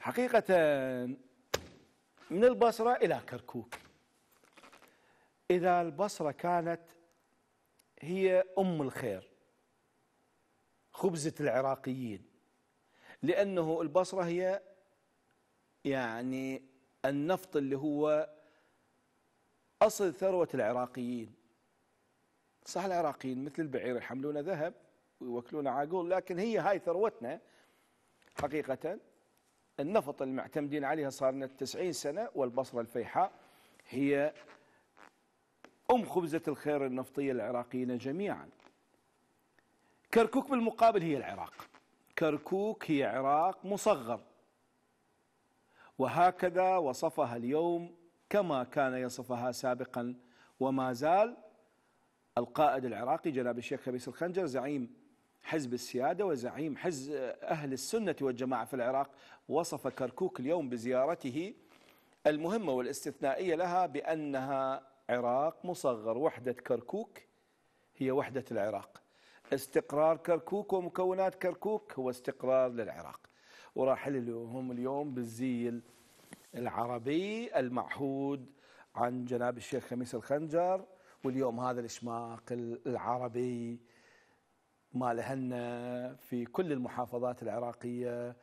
حقيقة من البصرة إلى كركوك. إذا البصرة كانت هي أم الخير خبزة العراقيين لأنه البصرة هي يعني النفط اللي هو أصل ثروة العراقيين. صح العراقيين مثل البعير يحملون ذهب ويوكلون عاقول لكن هي هاي ثروتنا حقيقة. النفط المعتمدين عليها صار لنا 90 سنة والبصرة الفيحاء هي أم خبزة الخير النفطية العراقيين جميعا. كركوك بالمقابل هي العراق. كركوك هي عراق مصغر. وهكذا وصفها اليوم كما كان يصفها سابقا. وما زال القائد العراقي جناب الشيخ خبيث الخنجر زعيم حزب السيادة وزعيم حزب أهل السنة والجماعة في العراق وصف كركوك اليوم بزيارته المهمة والاستثنائية لها بأنها عراق مصغر. وحدة كركوك هي وحدة العراق. استقرار كركوك ومكونات كركوك هو استقرار للعراق. وراحل لهم اليوم بالزي العربي المعهود عن جناب الشيخ خميس الخنجر واليوم هذا الإشماق العربي ما لهن في كل المحافظات العراقية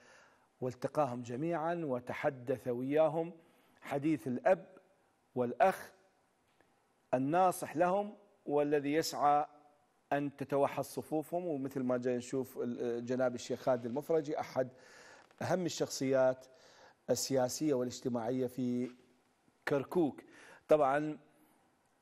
والتقاهم جميعا وتحدث وياهم حديث الأب والأخ الناصح لهم والذي يسعى أن تتوحد صفوفهم ومثل ما جاي نشوف جناب الشيخ خالد المفرجي أحد أهم الشخصيات السياسية والاجتماعية في كركوك. طبعا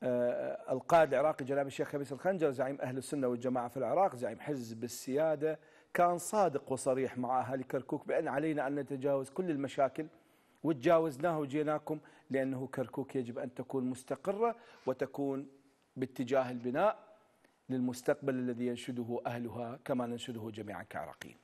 القائد العراقي جناب الشيخ خبيث الخنجر زعيم أهل السنة والجماعة في العراق زعيم حزب السيادة كان صادق وصريح مع أهل كركوك بأن علينا أن نتجاوز كل المشاكل وتجاوزناه وجيناكم لأنه كركوك يجب أن تكون مستقرة وتكون باتجاه البناء للمستقبل الذي ينشده أهلها كما ننشده جميعا كعراقيين